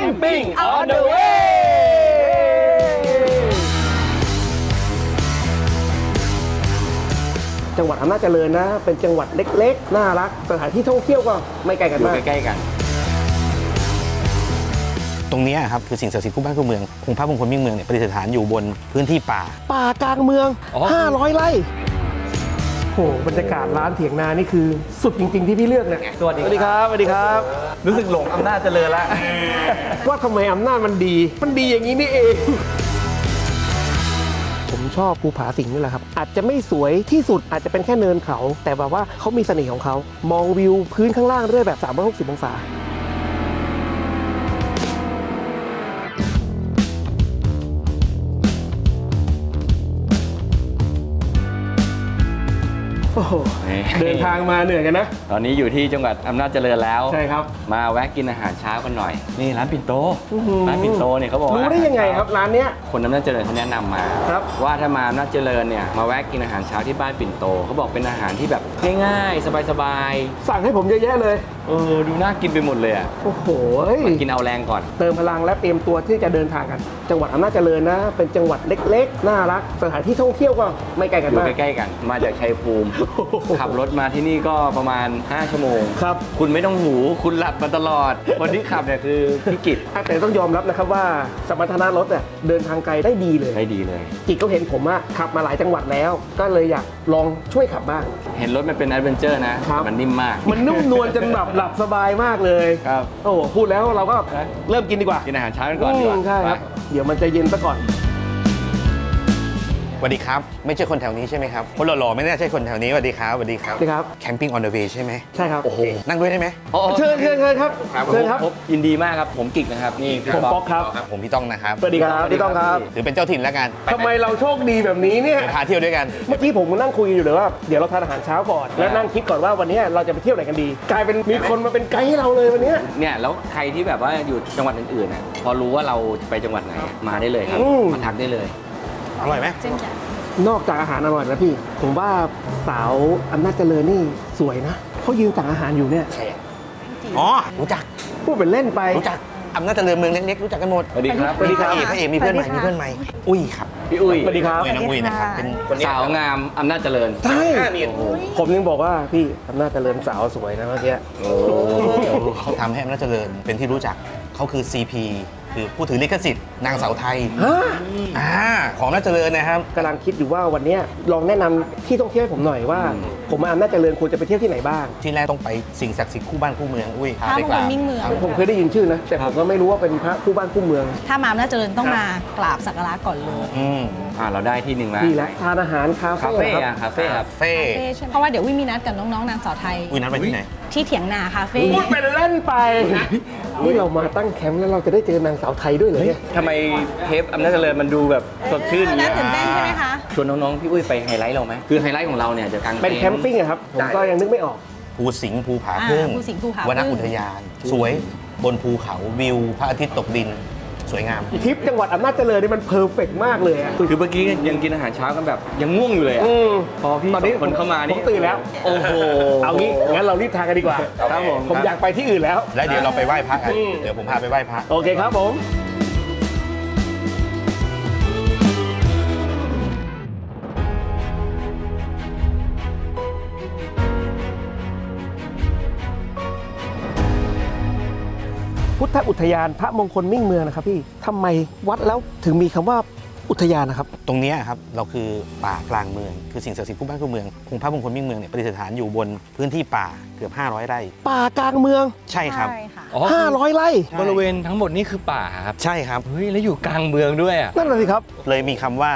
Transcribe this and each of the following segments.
Camping on the way จังหวัดอำนาจเจริญนะ เป็นจังหวัดเล็กๆ น่ารัก สถานที่ท่องเที่ยวก็ไม่ไกลกันอยู่มากใกล้ๆกัน ตรงเนี้ยครับคือสิ่งศักดิ์สิทธิ์คู่บ้านคู่เมืององค์พระมงคลมิ่งเมืองเนี่ยประดิษฐานอยู่บนพื้นที่ป่า ป่ากลางเมืองอ๋อ500 ไร่ โหบรรยากาศร้านเถียงนานี่คือ สุดจริง ๆ ที่พี่เลือกเนี่ยสวัสดีสวัสดีครับสวัสดีครับ รู้สึกหลงอำนาจเจริญแล้วว่าทำไมอำนาจมันดี มันดีอย่างนี้นี่เอง ผมชอบภูผาสิงห์นี่แหละครับ อาจจะไม่สวยที่สุดอาจจะเป็นแค่เนินเขา แต่แบบว่าเขามีเสน่ห์ของเขา มองวิวพื้นข้างล่างเรื่อยแบบ 360 องศา โอ้โหเดินทางมาเหนื่อยกันนะ ตอนนี้อยู่ที่จังหวัดอำนาจเจริญแล้วใช่ครับ มาแวะกินอาหารเช้ากันหน่อย นี่ร้านปิ่นโตอื้อหือร้านปิ่นโตเนี่ยเขาบอกว่ารู้ได้ยังไงครับร้านเนี้ยคนอำนาจเจริญเขาแนะนำมาครับว่าถ้ามาอำนาจเจริญเนี่ยมาแวะกินอาหารเช้าที่บ้านปิ่นโตเขาบอกเป็นอาหารที่แบบง่ายๆ สบายสั่งให้ผมเยอะแยะเลยๆ เออดูน่ากินไปหมดเลยอะโอ้โหกินเอาแรงก่อน เติมพลังและเตรียมตัวที่จะเดินทางกัน จังหวัดอำนาจเจริญนะ เป็นจังหวัดเล็กๆ น่ารัก สถานที่ท่องเที่ยวก็ไม่ไกลกันอยู่มากใกล้ๆกัน มาจากชัยภูมิ ขับรถมาที่นี่ก็ประมาณ 5 ชั่วโมง ครับ คุณไม่ต้องหู คุณหลับมาตลอดคนที่ขับเนี่ยคือพี่กิตแต่ต้องยอมรับนะครับว่าสมรรถนะรถเนี่ยเดินทางไกลได้ดีเลย ได้ดีเลยกิจก็เห็นผมอะขับมาหลายจังหวัดแล้ว ก็เลยอยาก ลองช่วยขับบ้าง เห็นรถมันเป็นแอดเวนเจอร์นะ ครับ มันนิ่มมาก มันนุ่มนวลจนแบบหลับสบายมากเลยครับ โอ้โหพูดแล้วเราก็นะเริ่มกินดีกว่ากินอาหารเช้ากันก่อนดีกว่ามใช่ครับ ไป เดี๋ยวมันจะเย็นซะก่อน สวัสดีครับ ไม่ใช่คนแถวนี้ใช่ไหมครับคนหล่อๆไม่น่าใช่คนแถวนี้สวัสดีครับสวัสดีครับสวัสดีครับ Camping on the way ใช่ไหมใช่ครับโอ้โหนั่งด้วยได้ไหมโอ้โหเชิญเชิญเชิญครับเชิญครับผมยินดีมากครับผมกิกนะครับนี่พี่ผมป๊อกครับผมพี่ต้องนะครับสวัสดีครับพี่ต้องครับถือเป็นเจ้าถิ่นแล้วกันทำไมเราโชคดีแบบนี้เนี่ยเดี๋ยวพาเที่ยวด้วยกันเมื่อกี้ผมก็นั่งคุยอยู่เลยว่าเดี๋ยวเราทานอาหารเช้าก่อนแล้วนั่งคิดก่อนว่าวันนี้เราจะไปเที่ยวไหนกันดี กลายเป็นมีคนมาเป็นไกด์ให้เราเลยวันเนี้ยเนี่ยแล้วใครที่แบบว่าอยู่จังหวัดอื่นๆน่ะพอรู้ว่าเราไปจังหวัดไหนอะมาได้เลยครับอืมมาทักได้เลย อร่อยไหมนอกจากอาหารอร่อยแล้วพี่ ผมว่าสาวอำนาจเจริญนี่สวยนะเขายืนสั่งอาหารอยู่เนี่ยใช่อ๋อรู้จักพูดเป็นเล่นไปรู้จักอำนาจเจริญเมืองเล็กๆรู้จักกันหมดสวัสดีครับสวัสดีครับพระเอกพระเอกมีเพื่อนใหม่มีเพื่อนใหม่อุ้ยครับพี่อุ้ยสวัสดีครับอุ้ยน้องอุ้ยนะครับเป็นคนนี้สาวงามอำนาจเจริญใช่นี่ผมยังบอกว่าพี่อำนาจเจริญสาวสวยนะเมื่อกี้โอ้เขาทำให้อำนาจเจริญเป็นที่รู้จักเขาคือ CP คือผู้ถือลิขสิทธิ์นางสาวไทยฮะอ่าของอำนาจเจริญนะครับกำลังคิดอยู่ว่าวันเนี้ยลองแนะนำที่ท่องเที่ยวให้ผมหน่อยว่า ผมมาอำนาจเจริญควรจะไปเที่ยวที่ไหนบ้าง ที่แรกต้องไปสิ่งศักดิ์สิทธิ์คู่บ้านคู่เมืองอุ้ยพระมงคลมิ่งเมืองผมเคยได้ยินชื่อนะแต่ผมก็ไม่รู้ว่าเป็นพระคู่บ้านคู่เมือง ถ้ามาอำนาจเจริญต้องมากราบสักการะก่อนเลยอืมอ่าเราได้ที่หนึ่งแล้วนี่แหละทานอาหารคาคาเฟ่เฟ่คอะรับคาเฟ่ครับเฟ่เพราะว่าเดี๋ยววิมีนัดกับน้องๆนางสาวไทยอุ้ยนัดไปที่ไหนที่เถียงนาคาเฟ่พูดเป็นเล่นไปนี่เรามาตั้งแคมป์แล้วเราจะได้เจอนางสาวไทยด้วยเหรอเนี่ยทำไมเทปอำนาจเจริญมันดูแบบสดชื่นอย่างน่าเงี้ยตื่นเต้นใช่ไหมคะชวนน้องๆพี่อุ้ยไปไฮไลท์เราไหมคือไฮไลท์ของเราเนี่ยจะกางเป็นแคมปิ้งอะครับผมก็ยังนึกไม่ออกภูสิงห์ภูผาอ่าพึ่งภูสิงห์ภูผาพึ่งวนอุทยาน สวยบนภูเขาวิวพระอาทิตย์ตกดิน สวยงามทริปจังหวัดอำนาจเจริญนี่มันเพอร์เฟกต์มากเลยอะคือเมื่อกี้ยังกินอาหารเช้ากันแบบยังง่วงอยู่เลยอะอืมพอพี่ตอนนี้สงคนเข้ามานี่ผมตื่นแล้ว โอ้โหเอางี้งั้นเรารีบทานกันดีกว่าครับผมผมอยากไปที่อื่นแล้ว แล้วเดี๋ยวเราไปไหว้พระกันอืมเดี๋ยวผมพาไปไหว้พระโอเคครับผม พุทธอุทยานพระมงคลมิ่งเมืองนะครับพี่ทำไมวัดแล้วถึงมีคำว่าอุทยานนะครับ ตรงเนี้ยครับเราคือป่ากลางเมือง คือสิ่งศักดิ์สิทธิ์คู่บ้านคู่เมืององค์พระมงคลมิ่งเมืองเนี่ยประดิษฐานอยู่บนพื้นที่ป่าเกือบ 500 ไร่ ป่ากลางเมืองใช่ครับใช่ค่ะอ๋อ500ไร่บริเวณทั้งหมดนี่คือป่าครับใช่ครับเฮ้ยแล้วอยู่กลางเมืองด้วยอะนั่นแหละสิครับ เลยมีคำว่า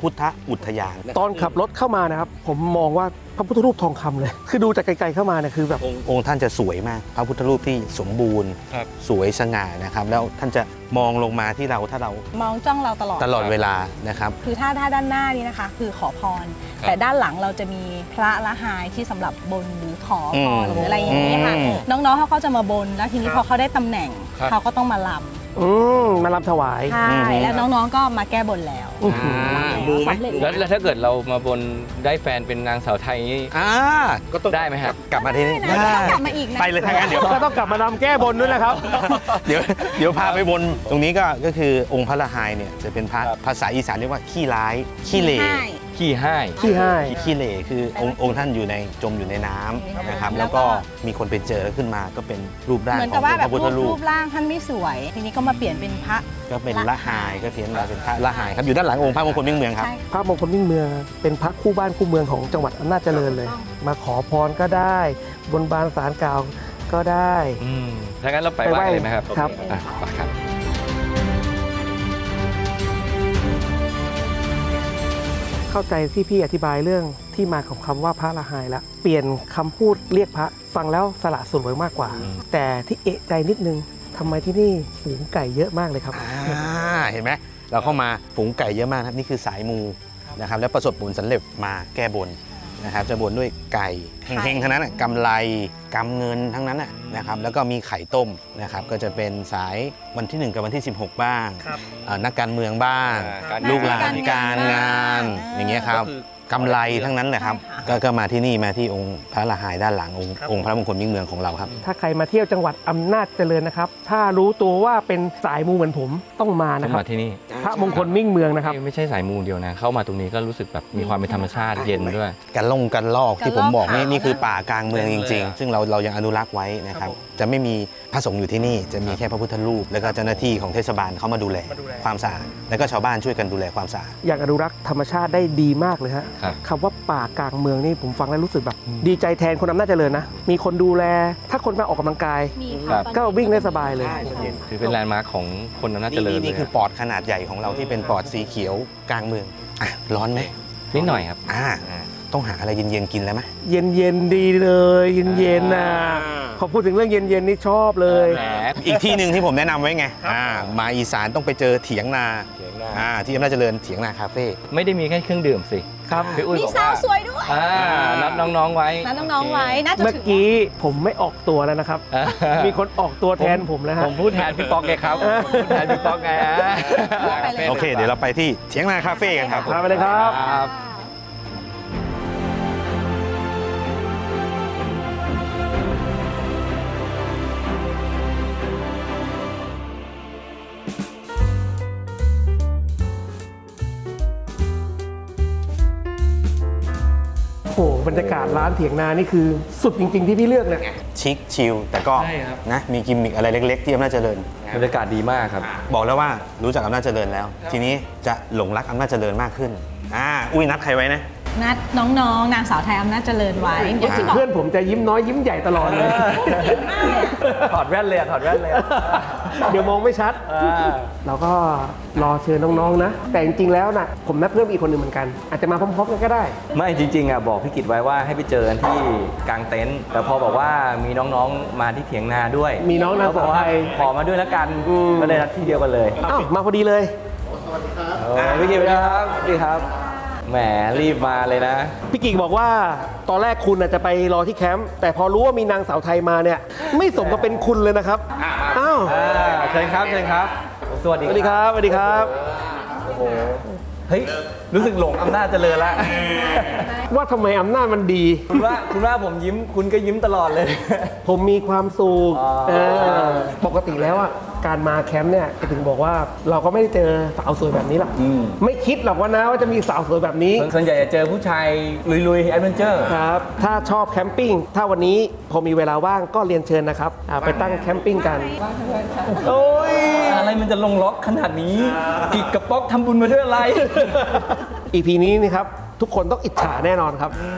พุทธอุทยาน ตอนขับรถเข้ามานะครับ ผมมองว่าพระพุทธรูปทองคำเลย คือดูจากไกลๆเข้ามาเนี่ยคือแบบองค์ท่านจะสวยมาก พระพุทธรูปที่สมบูรณ์ครับสวยสง่านะครับ แล้วท่านจะมองลงมาที่เราถ้าเรา มองจ้องเราตลอดตลอดเวลานะครับ คือถ้าถ้าด้านหน้านี้นะคะ คือขอพร แต่ด้านหลังเราจะมีพระละหายที่สำหรับบนหรือขอพรอืมหรืออะไรอย่างนี้ยค่ะอืมน้องๆเขาก็จะมาบนแล้วทีนี้พอเขาได้ตำแหน่งครับเขาก็ต้องมาล อืมมารับถวาย ใช่แล้วน้องๆก็มาแก้บนแล้วอื้อหือมูไหม สำเร็จแล้วแล้วถ้าเกิดเรามาบนได้แฟนเป็นนางสาวไทยนี่ อ่าก็ต้องได้ไหมครับ กลับมาที่นี่ได้นะต้องกลับมาอีกนะ ไปเลยถ้างั้นเดี๋ยว ก็ต้องกลับมารำแก้บนด้วยนะครับ เดี๋ยวเดี๋ยวพาไปบน ตรงนี้ก็ก็คือองค์พระละหายเนี่ยจะเป็นพระภาษาอีสานเรียกว่าขี้ร้ายขี้เหร่ใช่ ขี้ให้ขี้ให้ขี้เหร่คือองค์องค์ท่านอยู่ในจมอยู่ในน้ำนะครับแล้แล้ววก็ก็มีคนไปเจอแล้วขึ้นมาก็เป็นรูปร่างเหมือนขกัอบงว่าองค์แบพบระพุทธรูปรูรูปปร่างท่านไม่สวย ทีนี้ก็มาเปลี่ยนเป็นพระก็เป็นละหายก็เพี้ยนมาเป็นพระละหายครับอยู่ด้านหลังองค์พระมงคลเมืองเมืองครับใช่พระมงคลมิ่งเมืองเป็นพระคู่บ้านคู่เมืองของจังหวัดอำนาจเจริญเลย มาขอพรก็ได้ บนบานสารกล่าวก็ได้อืมถ้างั้นเราไปไหว้เลยไหมครับครับ เข้าใจที่พี่อธิบายเรื่องที่มาของคำว่าพระละหายแล้วเปลี่ยนคำพูดเรียกพระฟังแล้วสละสลวยมากกว่าอืมแต่ที่เอะใจนิดนึงทำไมที่นี่ฝูงไก่เยอะมากเลยครับอ่าเห็นไหมเราเข้ามาฝูงไก่เยอะมากครับนี่คือสายมูนะครับแล้วประสบผลสำเร็จมาแก้บน นะครับจะบนด้วยไก่เฮงๆทั้งนั้นน่ะกำไรกำเงินทั้งนั้นน่ะนะครับแล้วก็มีไข่ต้มนะครับก็จะเป็นสายวันที่ 1 กับวันที่ 16 บ้างครับเอ่อนักการเมืองบ้างอ่าการลูกหลานการการงานงานอย่างเงี้ยครับ ก็คือกำไรทั้งนั้นแหละครับใช่ค่ะก็ก็มาที่นี่มาที่องค์พระละหายด้านหลังองค์ครับองค์พระมงคลมิ่งเมืองของเราครับ ถ้าใครมาเที่ยวจังหวัดอำนาจเจริญนะครับ ถ้ารู้ตัวว่าเป็นสายมูเหมือนผมต้องมาต้นะองครัมาบ ที่นี่พระมงคลมิ่งเมืองนะครับ ไม่ใช่สายมูเดียวนะ เข้ามาตรงนี้ก็รู้สึกแบบมีความเป็นธรรมชาติเย็นด้วย กันลงกันลอกที่ผมบอกนี่กันลอกขาวนี่คือป่ากลางเมืองจริงเต็มเลยอะๆซึ่งเราเรายังอนุรักษ์ไว้นะครับ จะไม่มีพระสงฆ์อยู่ที่นี่ จะมีแค่พระพุทธรูป แล้วก็เจ้าหน้าที่ของเทศบาลเขามาดูแลมาดูแลความสะอาดแล้วก็ชาวบ้านช่วยกันดูแลความสะอาด อย่างอนุรักษ์ธรรมชาติได้ดีมากเลยฮะครับคำว่าป่ากลางเมืองนี่ผมฟังแล้วรู้สึกแบบอืมดีใจแทนคนอำนาจเจริญนะ มีคนดูแล ถ้าคนมาออกกำลังกายมีครับก็วิ่งได้สบายเลยถือเป็นแลนด์มาร์คของคนอำนาจเจนี่ริญนี่เลนี่ยคือปอดขนาดใหญ่ของเราที่เป็นปอดสีเขียวกลางเมืองอะร้อนไหมนิดหน่อยครับอ่าต้องหาอะไรเย็นๆกินแล้วไหมเย็นเย็นๆดีเลยเย็นเย็นๆนะอ่าพอพูดถึงเรื่องเย็นเย็นๆนี่ชอบเลยแหมอีกที่หนึ่งที่ผมแนะนำไว้ไงอ่ามาอีสานต้องไปเจอเถียงนา อ่าที่อำนาจเจริญเถียงนาคาเฟ่ไม่ได้มีแค่เครื่องดื่มสิครับพี่อุ้ยมีบอกสาวว่าสวยด้วย อ่านัดน้องๆไว้นัดน้องๆไว้น่าจะเมื่อถึงกี้ผมไม่ออกตัวแล้วนะครับ อ่ามีคนออกตัวแทนผมแล้วฮะ ผมพูดแทนพี่ป๊อกไงครับพูดแทนพี่ป๊อกไงอะไปเลยโอเค เดี๋ยวเราไปที่เถียงนาคาเฟ่กันครับพาไปเลยครับ ครับโอ้ บรรยากาศร้านเถียงนานี่คือสุดจริง ๆ ที่พี่เลือกเนี่ยชิคชิลแต่ก็ใช่ครับนะมีกิมมิคอะไรเล็ก ๆ ที่อำนาจเจริญบรรยากาศดีมากครับ บอกแล้วว่ารู้จักอำนาจเจริญแล้ว ทีนี้จะหลงรักอำนาจเจริญมากขึ้นอ่าอุ้ยนัดใครไว้นะ นัดน้องๆ นางสาวไทยอำนาจเจริญไว้เดี๋ยวจะบอกเพื่อนผมจะยิ้มน้อยยิ้มใหญ่ตลอดเลย ถอดแว่นเลยอะถอดแว่นเลยอะ เดี๋ยวมองไม่ชัดอ่าเราก็รอเชิญน้องๆนะ แต่จริงๆแล้วนะผมนัดเพิ่มอีกคนหนึ่งเหมือนกัน อาจจะมาพร้อมๆกันก็ได้ ไม่จริงๆอะบอกพี่กิตไว้ว่าให้ไปเจอกันที่กลางเต็นท์แต่พอบอกว่ามีน้องๆมาที่เถียงนาด้วยมีน้องนางเขาบอกว่าสาวไทยขอมาด้วยแล้วกันอืม ก็เลยนัดที่เดียวกันเลยอ้าวมาพอดีเลยโอ้พี่กิตสวัสดีครับสวัสดีครับ แหมรีบมาเลยนะ พี่กิกบอกว่าตอนแรกคุณน่ะจะไปรอที่แคมป์แต่พอรู้ว่ามีนางสาวไทยมาเนี่ย ไม่สมกับเป็นคุณเลยนะครับอ้าวอ่าเชิญครับเชิญครับ สวัสสดีวัสดีครับสวัสดีครับ โอ้โหเฮ้ย รู้สึกหลงอำนาจเจริญแล้วว่าทำไมอำนาจมันดี คุณว่าคุณว่าผมยิ้มคุณก็ยิ้มตลอดเลย ผมมีความสุขอ๋อ เออปกติแล้วอะ การมาแคมป์เนี่ยจะถึงบอกว่าเราก็ไม่ได้เจอสาวสวยแบบนี้หรอกอืมไม่คิดหรอกว่านะว่าจะมีสาวสวยแบบนี้ส่วนส่วนใหญ่จะเจอผู้ชายลุยๆ adventure ครับถ้าชอบ camping ถ้าวันนี้พอมีเวลาว่างก็เรียนเชิญนะครับอ่าไปตั้ง camping กันโอ้ยอะไรมันจะลงล็อกขนาดนี้กิกกับป๊อกทำบุญมาด้วยอะไร อีพีนี้นี่ครับทุกคนต้องอิจฉาแน่นอนครับโอ้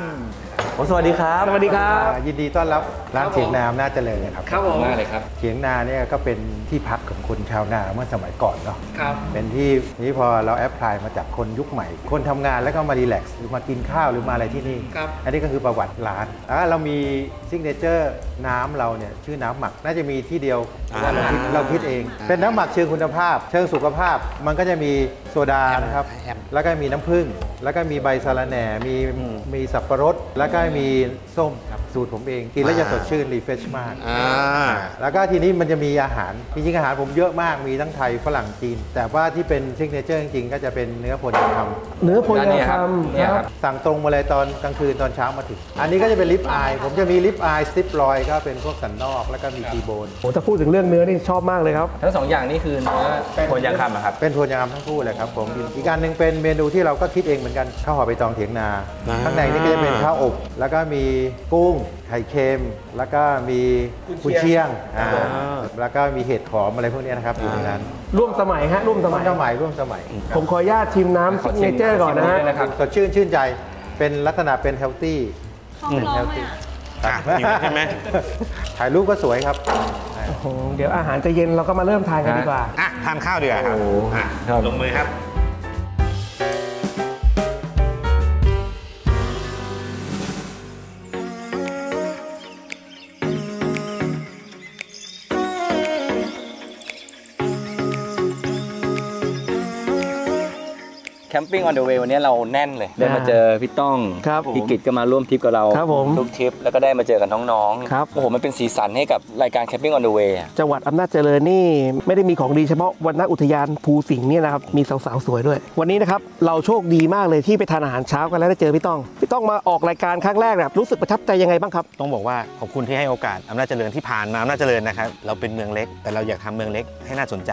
สวัสดีครับสวัสดีครับอ่ายินดีต้อนรับร้านเถียงนาอำนาจเจริญนะครับครับผมมากเลยครับเถียงนาเนี่ยก็เป็นที่พักของคนชาวนาเมื่อสมัยก่อนเนาะครับเป็นที่นี้พอเราแอปพลายมาจากคนยุคใหม่ คนทำงานแล้วก็มารีแลกซ์หรือมากินข้าวหรือมาอะไรที่นี่ครับอันนี้ก็คือประวัติร้านแล้วเรามีsignature น้ำเราเนี่ยชื่อน้ำหมักน่าจะมีที่เดียวเพราะว่าเราคิดเราคิดเอง เป็นน้ำหมักเชิงคุณภาพ เชิงสุขภาพมันก็จะมีโซดานะครับแอมแล้วก็มีน้ำผึ้งแล้วก็มีใบสะระแหน่มีอืมมีสับปะรดแล้วก็มีส้มครับสูตรผมเอง กินแล้วจะสดชื่น refresh มาก อ่า แล้วก็ทีนี้มันจะมีอาหารจริงๆอาหารผมเยอะมากมีทั้งไทยฝรั่งจีน แต่ว่าที่เป็น signature จริงๆ ก็จะเป็นเนื้อโพนยางคำเนื้อโพด้านยานี้คครับำเนี่ยครับำสั่งตรงมาเลยตอนกลางคืนตอนเช้ามาถึง อันนี้ก็จะเป็นลิปอาย ผมจะมีลิปอายซิปลอยก็เป็นพวกสันนอกแล้วก็มีทีโบน โอ้ถ้าพูดถึงเรื่องเนื้อนี่ชอบมากเลยครับ ทั้งสองอย่างนี่คือเนื้อโคนยางคำอะครับ เป็นโทนยางคำทั้งคู่เลยครับผม อีกการหนึ่งเป็นเมนูที่เราก็คิดเองเหมือนกันข้าวห่อใบตองเถียงนา อ่า ข้างในนี่ก็จะเป็นข้าวอบแล้วก็มีกุ้งไข่เค็ม แล้วก็มีกุนเชียงอ่าแล้วก็มีเห็ดหอมอะไรพวกเนี้ยนะครับอยู่ในนั้นร่วมสมัยฮะร่วมสร่วมัมยสมัยร่วมสมัยผมขออนุญาตชิมน้ำ signature ก่อนนะฮะชิมนิดนึงนะครับสดชื่นชื่นใจเป็นลักษณะเป็น healthy ท้องร้องเลยอะ อะนี่ใช่ไหมถ่ายรูปก็สวยครับ โอ้โหเดี๋ยวอาหารจะเย็นเราก็มาเริ่มทานกันดีกว่า อะทานข้าวดีกว่าครับโอ้อะครับ ลงมือครับ มปิ้งออนเดอะเวย์วันนี้เราแน่นเลยได้มาเจอพี่ต้องครับพี่กิจก็มาร่วมทริปกับเราครับผมทุกทริปแล้วก็ได้มาเจอกับน้องครับ โอ้โหมันเป็นสีสันให้กับรายการแคมปิ้งออนเดอะเวย์จังหวัดอำนาจเจริญนี่ไม่ได้มีของดีเฉพาะวันนักอุทยานภูสิงห์เนี่ยนะครับมีสาวๆสวยด้วย วันนี้นะครับเราโชคดีมากเลยที่ไปทานอาหารเช้ากันแล้วได้เจอพี่ต้องพี่ต้องมาออกรายการครั้งแรกแบบรู้สึกประทับใจยังไงบ้างครับ ต้องบอกว่าขอบคุณที่ให้โอกาสอำนาจเจริญที่ผ่านมาอำนาจเจริญนะครับเราเป็นเมืองเล็ก แต่เราอยากทำเมืองเล็กให้น่าสนใจ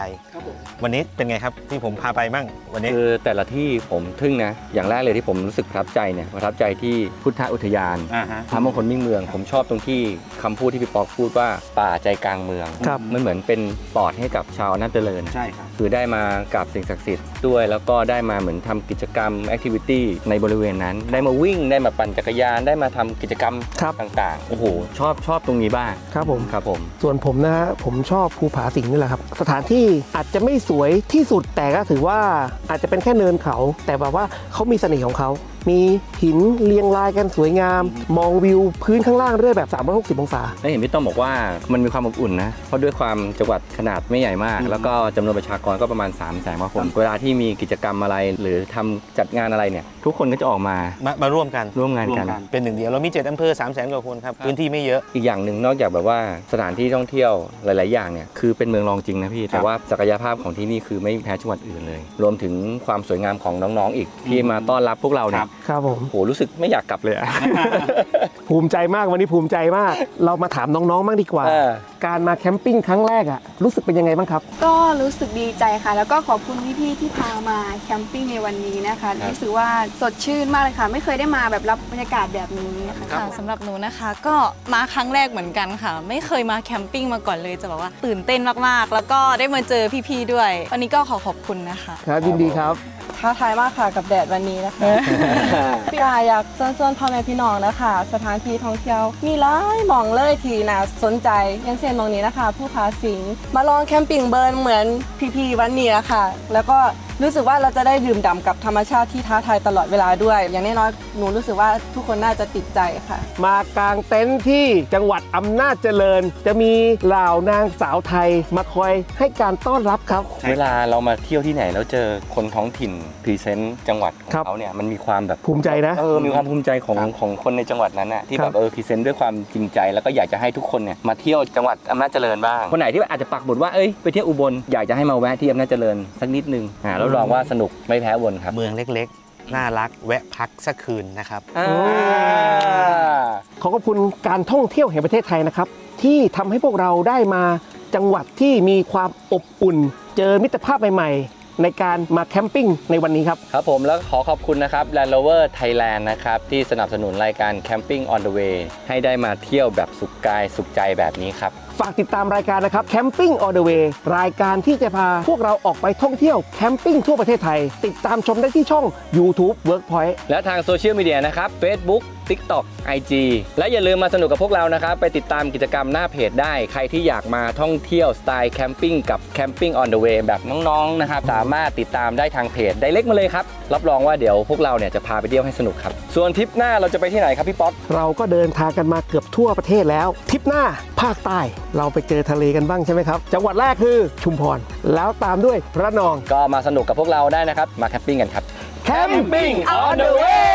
วันนี้เป็นไงครับที่ผมพาไปบ้างวันนี้ คือแต่ละที่ผมทึ่งนะ อย่างแรกเลยที่ผมรู้สึกประทับใจเนี่ยประทับใจที่พุทธอุทยานอ่าฮะ พระมงคลมิ่งเมือง ผมชอบตรงที่คำพูดที่พี่ปอกพูดว่าป่าใจกลางเมืองครับ มันเหมือนเป็นปอดให้กับชาวอำนาจเจริญ ใช่ครับ คือได้มากับสิ่งศักดิ์สิทธิ์ด้วย แล้วก็ได้มาเหมือนทำกิจกรรมแอคทิวิตี้ในบริเวณนั้น ได้มาวิ่งได้มาปั่นจักรยานได้มาทำกิจกรรมครับ ต่างๆ โอ้โห ชอบชอบตรงนี้บ้างครับผม ครับผม ส่วนผมนะฮะผมชอบภูผาสิงห์นี่แหละครับ สถานที่อาจจะจะไม่สวยที่สุดแต่ก็ถือว่าอาจจะเป็นแค่เนินเขา แต่แบบว่าเขามีเสน่ห์ของเขา มีหินเรียงรายกันสวยงาม มองวิวพื้นข้างล่างเรื่อยแบบ 360 องศาได้เห็นพี่ต้อมบอกว่ามันมีความอบอุ่นนะ เพราะด้วยความจังหวัดขนาดไม่ใหญ่มาก แล้วก็จำนวนประชากรก็ประมาณ 3 0 0แสนกว่าคน เวลาที่มีกิจกรรมอะไร หรือทำจัดงานอะไรเนี่ย ทุกคนก็จะออกมามามาร่วมกันร่วมงานกัน เป็นหนึ่งเดียวเรามีเจ็ดอำเภอ3 0 0แสนกว่าคนครับพื้นที่ไม่เยอะอีกอย่างหนึ่งนอกจากแบบว่าสถานที่ท่องเที่ยวหลาย ๆ อย่างเนี่ยคือเป็นเมืองรองจริงนะพี่แต่ว่าศักยภาพของที่นี่คือไม่แพ้จังหวัดอื่นเลย รวมถึงความสวยงามของน้อง ๆ อีกที่มาต้อนรับพวกเราเนี่ครัยบครับผมโหรู้สึกไม่อยากกลับเลยอะ ภูมิใจมากวันนี้ภูมิใจมาก เรามาถามน้องๆบ้างดีกว่า เออ การมาแคมปิ้งครั้งแรกอะรู้สึกเป็นยังไงบ้างครับ ก็รู้สึกดีใจค่ะ แล้วก็ขอบคุณพี่ๆที่พามาแคมปิ้งในวันนี้นะคะ รู้สึกว่าสดชื่นมากเลยค่ะ ไม่เคยได้มาแบบรับบรรยากาศแบบนี้ค่ะ ค่ะสำหรับหนูนะคะก็มาครั้งแรกเหมือนกันค่ะ ไม่เคยมาแคมปิ้งมาก่อนเลยจะบอกว่าตื่นเต้นมากๆ แล้วก็ได้มาเจอพี่ๆด้วย วันนี้ก็ขอขอบคุณนะคะ ครับยินดีครับ ท้าทายมากค่ะกับแดดวันนี้นะคะพี่อาอยากเชิญชวนพ่อแม่พี่น้องนะคะ สถานที่ท่องเที่ยว มีหลายหมองเลยที่น่าสนใจอย่างเช่นหมองนี้นะคะ ผู้ผาสิงห์มาลองแคมปิ้งเบิร์นเหมือนพี่ๆวันนี้นะคะแล้วก็ รู้สึกว่าเราจะได้ดื่มด่ำกับธรรมชาติที่ท้าทายตลอดเวลาด้วย อย่างน้อยๆหนูรู้สึกว่าทุกคนน่าจะติดใจค่ะ มากางเต็นท์ที่จังหวัดอำนาจเจริญ จะมีเหล่านางสาวไทยมาคอยให้การต้อนรับครับ เวลาเรามาเที่ยวที่ไหนแล้วเจอคนท้องถิ่น present จังหวัดของเขาเนี่ยมันมีความแบบภูมิใจนะเออมีความภูมิใจของของคนในจังหวัดนั้นน่ะที่ครัแบบบเออพรีเซนต์ด้วยความจริงใจ แล้วก็อยากจะให้ทุกคนเนี่ยมาเที่ยวจังหวัดอำนาจเจริญบ้างคนไหนที่อาจจะปักหมุดว่าเอ้ยไปเที่ยวอุบลอยากจะให้มาแวะที่อำนาจเจริญสักนิดนึงอ่าแล้วรับรองว่าสนุกไม่แพ้อุบลครับ เมืองเล็กๆ น่ารักแวะพักสักคืนนะครับอ่าขอขอบคุณการท่องเที่ยวแห่งประเทศไทยนะครับ ที่ทำให้พวกเราได้มาจังหวัดที่มีความอบอุ่น เจอมิตรภาพใหม่ๆ ในการมาแคมปิ้งในวันนี้ครับ ครับผมแล้วขอขอบคุณนะครับ Land Rover Thailand นะครับ ที่สนับสนุนรายการ Camping on the Way ให้ได้มาเที่ยวแบบสุขกายสุขใจแบบนี้ครับ ฝากติดตามรายการนะครับ Camping on the way รายการที่จะพาพวกเราออกไปท่องเที่ยวแคมปิ้งทั่วประเทศไทย ติดตามชมได้ที่ช่อง YouTube Workpoint และทางโซเชียลมีเดียนะครับ Facebook TikTok IG และอย่าลืมมาสนุกกับพวกเรานะครับ ไปติดตามกิจกรรมหน้าเพจได้ ใครที่อยากมาท่องเที่ยวสไตล์แคมปิ้งกับ Camping on the Way แบบน้องๆนะครับ สามารถติดตามได้ทางเพจไดเล็กมาเลยครับ รับรองว่าเดี๋ยวพวกเราเนี่ยจะพาไปเที่ยวให้สนุกครับ ส่วนทริปหน้าเราจะไปที่ไหนครับพี่ป๊อกเราก็เดินทางกันมาเกือบทั่วประเทศแล้วทริปหน้าภาคใต้เราไปเจอทะเลกันบ้างใช่ไหมครับ จังหวัดแรกคือชุมพร แล้วตามด้วยระนอง ก็มาสนุกกับพวกเราได้นะครับ มาแคมปิ้งกันครับ Camping on the way